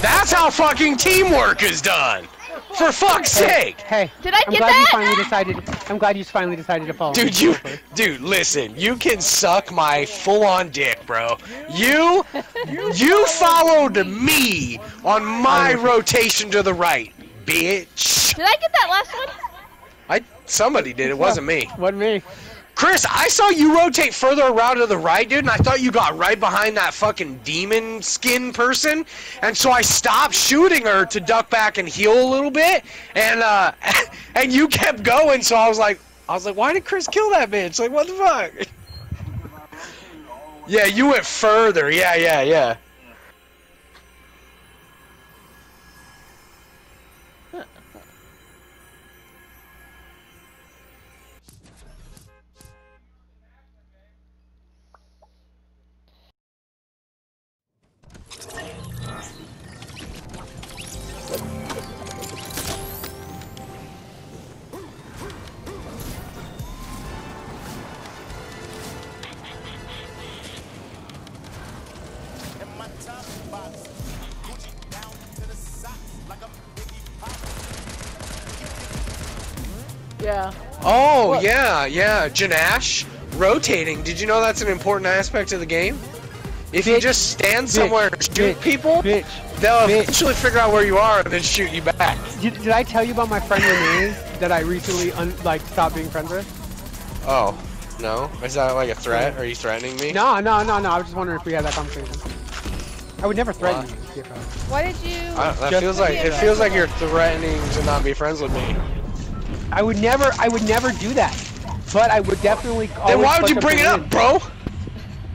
That's how fucking teamwork is done. For fuck's sake. Hey, Did I I'm get glad you finally decided. I'm glad you finally decided to follow. Dude, me. you, dude, listen. You can suck my full-on dick, bro. You, you followed me on my rotation to the right, bitch. Did I get that last one? I, somebody did. It wasn't me. What me? Chris, I saw you rotate further around to the right, dude, and I thought you got right behind that fucking demon skin person, and so I stopped shooting her to duck back and heal a little bit, and uh, and you kept going, so I was like, I was like, why did Chris kill that bitch? Like, what the fuck? Yeah, you went further. Yeah, yeah, yeah. Yeah. Oh What? yeah, yeah. Janash rotating. Did you know that's an important aspect of the game? If you just stand somewhere and shoot bitch, people, Bitch. they'll bitch. eventually figure out where you are and then shoot you back. Did, did I tell you about my friend Renee that I recently un, like stopped being friends with? Oh, no? Is that like a threat? Are you threatening me? No, no, no, no. I was just wondering if we had that conversation. I would never threaten Why? you. CFO. Why did you? I, that Just- feels like it feels like you're threatening to not be friends with me. I would never. I would never do that. But I would definitely. Then always why would you bring it up, bro?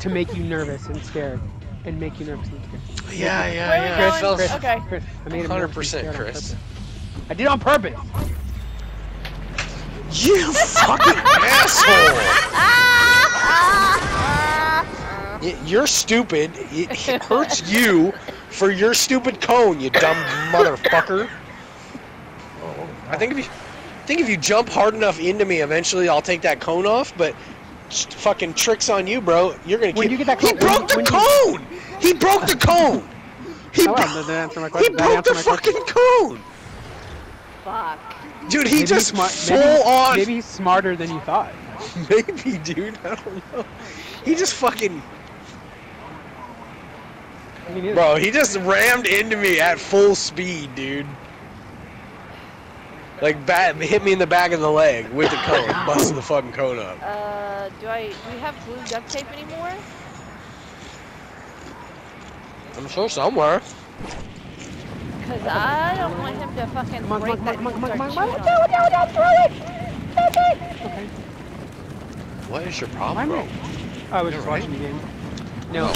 To make you nervous and scared, and make you nervous and scared. Yeah, yeah, Where are yeah. going? Feels- Chris, Okay. Chris, I made him 100% Chris. purpose. I did it on purpose. You fucking asshole! You're stupid. It it hurts you for your stupid cone, you dumb motherfucker. I think if you I think if you jump hard enough into me, eventually I'll take that cone off. But fucking tricks on you, bro. You're gonna When keep. you get that cone, he cone- broke the when you- cone. He broke the cone. He, bro- well, my he broke the my fucking cone, Fuck. dude. He Maybe just smart- full maybe, on. Maybe he's smarter than you thought. Maybe, dude. I don't know. He just fucking. I mean, he- Bro, he just rammed into me at full speed, dude. Like, bat hit me in the back of the leg with the cone, busting the fucking cone up. Uh, do I? Do we have blue duct tape anymore? I'm sure somewhere. Cause I don't want him to fucking Come on, break come that on, come on, come on, and come on, start come on, chewing come on, on come on, come on, throw it. Okay. What is your I'm problem, bro? right. I was You're just right. watching the game. No,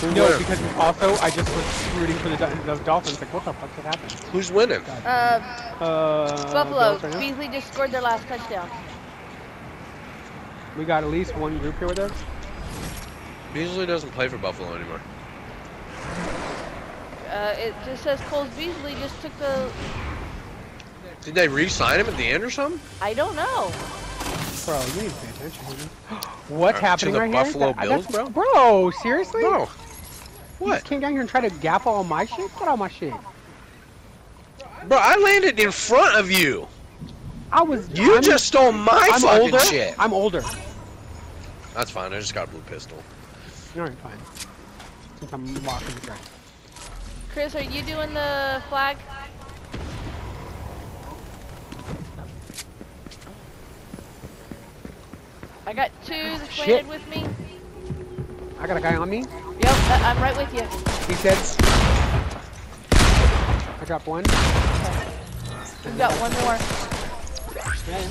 Who no, winning? because also I just was rooting for the, the Dolphins. Like, what the fuck could happen? Who's winning? Uh, Uh, Buffalo. Right? Beasley just scored their last touchdown. We got at least one group here with us. Beasley doesn't play for Buffalo anymore. Uh, it just says Coles Beasley just took the. Did they re-sign him at the end or something? I don't know. Bro, you need to pay attention. homie. What's Uh, to happening the right Buffalo here? That- Bills, that's- bro? Bro, seriously? No. You What? just came down here and tried to gap all my shit? Get all my shit. Bro, I landed in front of you. I was. You I'm, just stole my I'm fucking older. shit. I'm older. That's fine. I just got a blue pistol. You're fine. Since I'm walking the track. Chris, are you doing the flag? I got two ah, that's Shit. landed with me. I got a guy on me. Yep, uh, I'm right with you. He said. I got one. We've got one more. Yeah.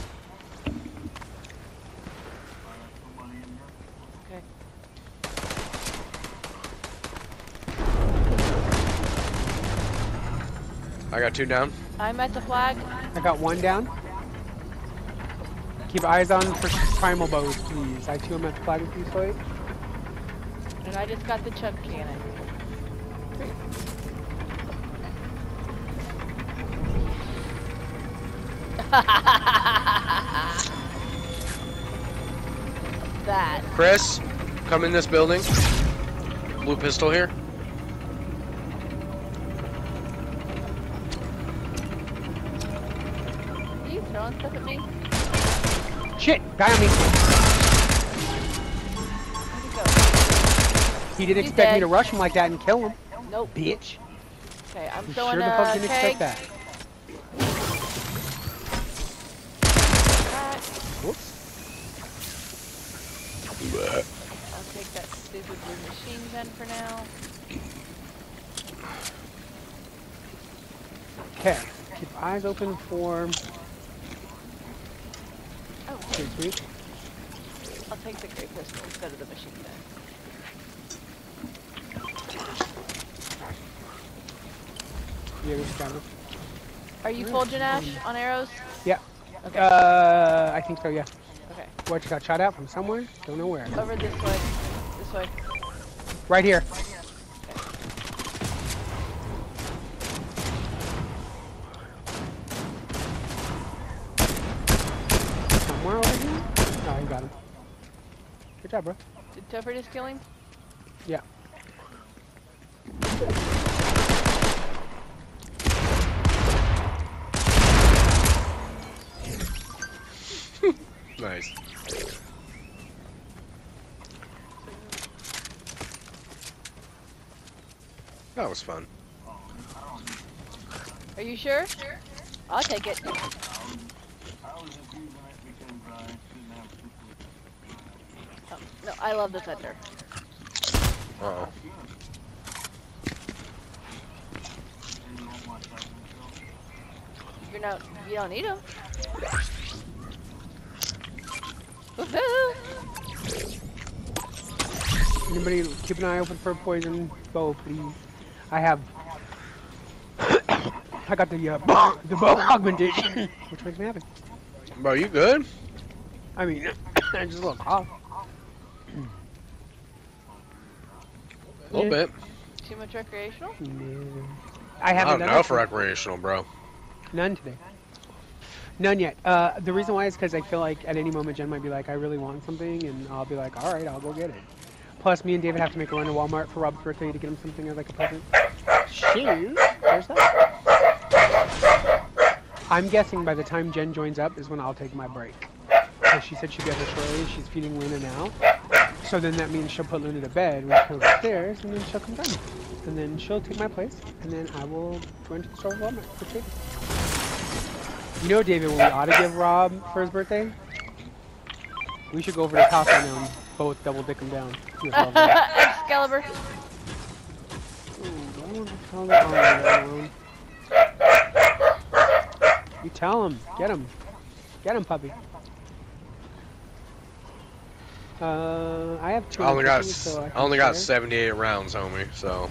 Okay. I got two down. I'm at the flag. I got one down. Keep eyes on for primal bows, please. I too am at the flag with you, Slate. And I just got the Chug Cannon. That. Chris, come in this building. Blue pistol here. Are you throwing stuff at me? Shit, guy on me. He didn't He's expect me to rush him like that and kill him. Nope. Bitch. Okay, I'm He throwing sure the a fuck didn't keg. expect that. Whoops. I'll take that stupid blue machine gun for now. Okay. Keep eyes open for. Oh, Okay. I'll take the gray pistol instead of the machine gun. Yeah, we. Are you full, Janash, on arrows? Yeah. Okay. Uh, I think so. Yeah. okay. What you got shot at from somewhere? Don't know where. Over this way. This way. Right here. Somewhere over here? Oh, you got him. Good job, bro. Did Topher just kill him? Yeah. Nice. That was fun. Are you sure? I'll take it. Oh, no, I love the Thunder. Uh oh. You're not. You don't need them. Woohoo! Anybody keep an eye open for a poison bow, please. I have. I got the uh, bow, the bow augmentation, which makes me happy. Bro, you good? I mean, I just a little cough. A little Yeah. bit. Too much recreational? No. I Not haven't done enough recreational, bro. None today. None yet. Uh, the reason why is because I feel like at any moment Jen might be like, I really want something, and I'll be like, all right, I'll go get it. Plus, me and David have to make a run to Walmart for Rob's birthday to get him something as like a present. Shoes? There's that. I'm guessing by the time Jen joins up is when I'll take my break. Because she said she'd be up there shortly. She's feeding Luna now. So then that means she'll put Luna to bed when she comes upstairs, and then she'll come down. And then she'll take my place, and then I will go into the store with Walmart for food. You know, David, what we ought to give Rob for his birthday? We should go over to Costco now and both double dick him down. He would love that. Excalibur. Ooh, don't want to tell that on that one. You tell him. Get him. Get him, puppy. Uh, I have two. I only got so I, I only got 78 rounds, homie. So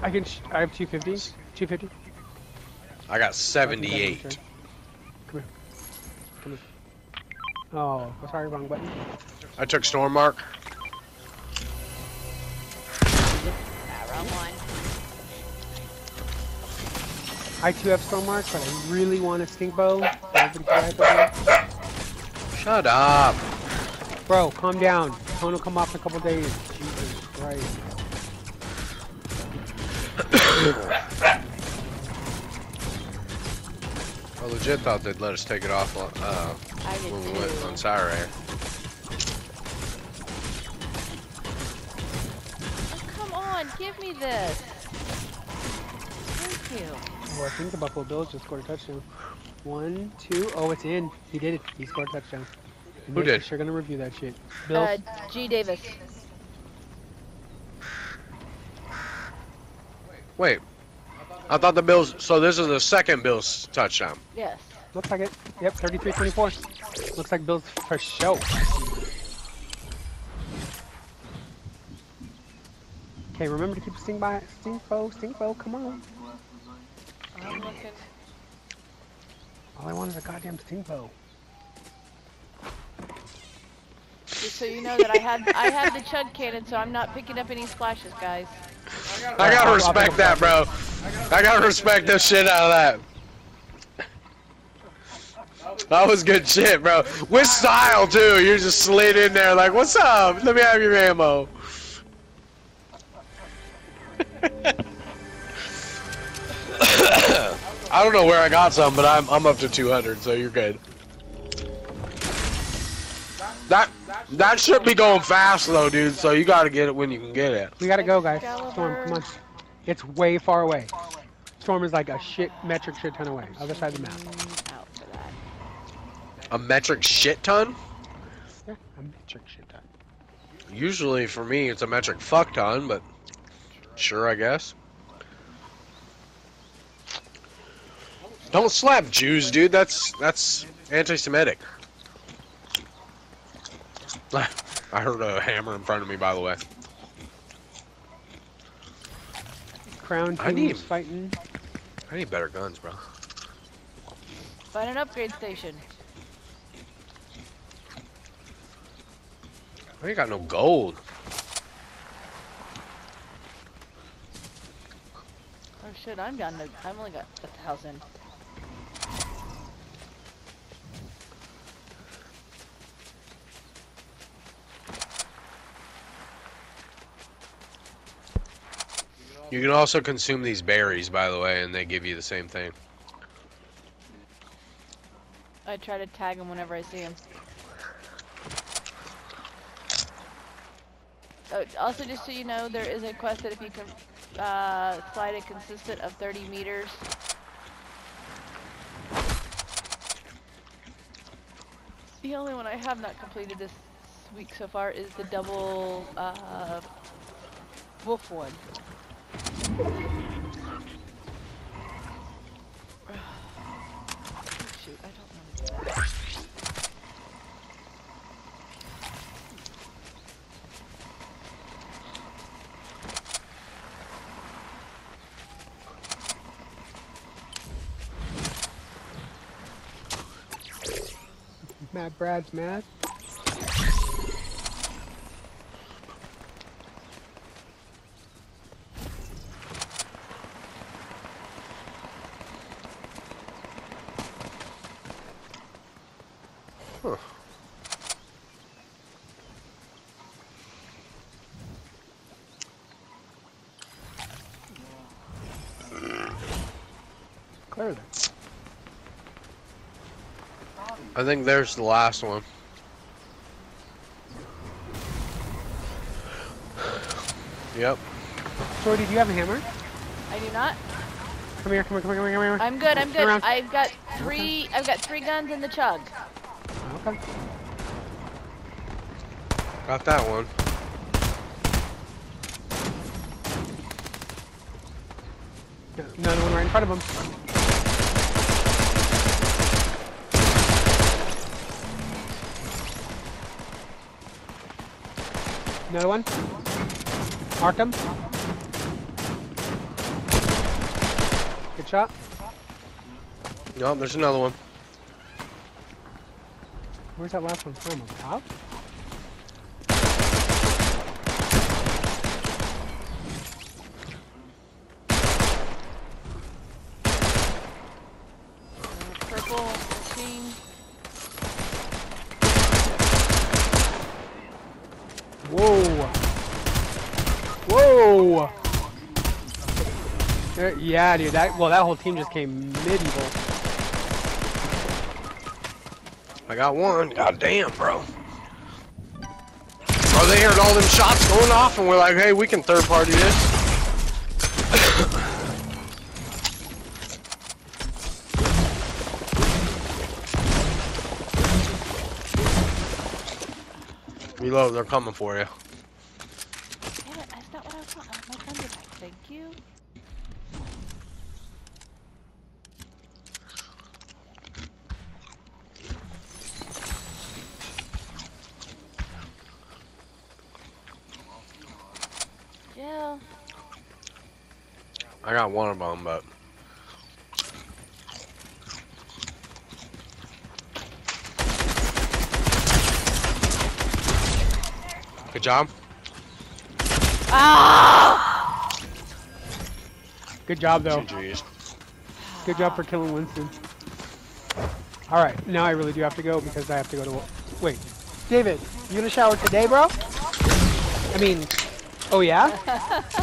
I can. Sh- I have 250. 250. I got 78. Come here. Come here. Oh, sorry, wrong button. I took Storm Mark. One. I too have storm mark, but I really want a stink bow. so I can try it again. Shut up. Bro, calm down. Phone will come off in a couple days. Jesus Christ. I legit thought they'd let us take it off uh, I did when we went too. on Saturday. Oh, come on, give me this. Thank you. Well, I think the Buffalo Bills just scored a touchdown. One, two, oh, it's in. He did it. He scored a touchdown. Who Nick did? is sure gonna review that shit. Bills. Uh, G. Davis. Wait. I thought the Bills. So this is the second Bills touchdown. Yes. Looks like it. Yep, 33-24. Looks like Bills for show. Okay, remember to keep sting by sting foe, sting foe, come on. I'm looking. All I want is a goddamn sting foe. Just so you know that I had I had the Chug Cannon, so I'm not picking up any splashes, guys. I gotta I'll- I'll respect that, bro. I gotta respect the shit out of that. That was good shit, bro. With style too. You just slid in there like, "What's up? Let me have your ammo." I don't know where I got some, but I'm I'm up to 200, so you're good. That that should be going fast though, dude. So you gotta get it when you can get it. We gotta go, guys. Storm, come on. It's way far away. Storm is like a shit metric shit ton away. Other side of the map. Mm, Out for that. A metric shit ton. Yeah, a metric shit ton. Usually for me, it's a metric fuck ton, but sure, I guess. Don't slap Jews, dude. That's that's anti-Semitic. I heard a hammer in front of me, by the way. Crown I need- fighting. I need better guns, bro. Find an upgrade station. I ain't got no gold. Oh shit, I'm down to. I've only got a thousand. You can also consume these berries, by the way, and they give you the same thing. I try to tag them whenever I see them. Oh, also, just so you know, there is a quest that if you can uh, slide a consistent of 30 meters. The only one I have not completed this week so far is the double uh, wolf one. Oh, shoot, I don't want to do that. Matt Brad's mad. I think there's the last one. Yep. Shorty, do you have a hammer? I do not. Come here, come here, come here, come here, come here. I'm good. I'm good. around. I've got three. I've got three guns in the chug. Okay. Got that one. Another one right in front of him. Another one. Mark him. Good shot. Nope, there's another one. Where's that last one from? On top? Whoa! Uh, yeah, dude. That well, that whole team just came medieval. I got one. God damn, bro. Bro, they heard all them shots going off, and we're like, hey, we can third party this. Reload, they're coming for you. Damn it! That's not what I was want. I want my thunder back. Thank you. Yeah. I got one of them, but good job. Ah! Good job, though. GG's. Good job for killing Winston. All right, now I really do have to go because I have to go to. Wait, David, you gonna shower today, bro? I mean, oh yeah?